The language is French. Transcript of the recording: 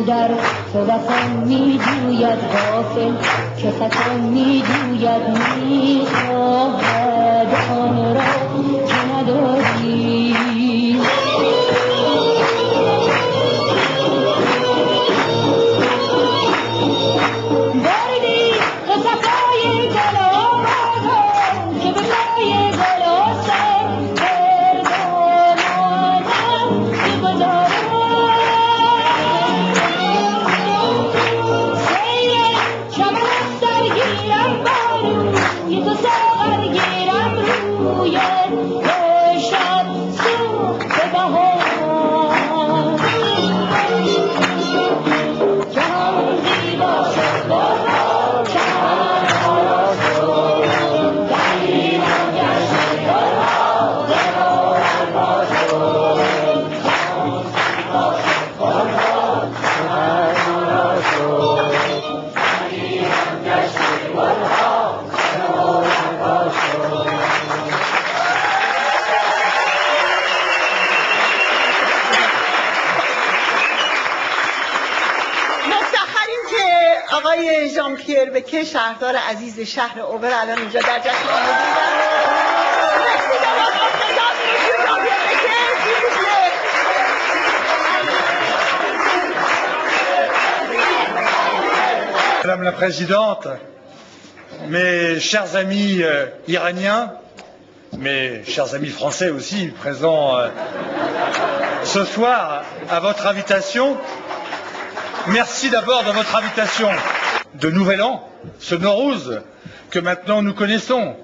اندر تو وفا می جوید غافل که خطا می جوید می خواهد Hallelujah. آقای ژان پیر بکه شهردار عزیز شهر اوبر الان اینجا در جشن آموزی مرسی جناب افتادان مرسی ژان پیر بکه s'il vous plaît. Madame la Présidente, mes chers amis euh, iraniens, mes chers amis français aussi présents euh, ce soir à votre invitation, merci d'abord de votre invitation de Nouvel An, ce Nowruz que maintenant nous connaissons.